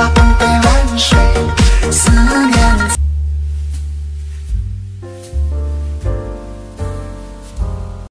Bye.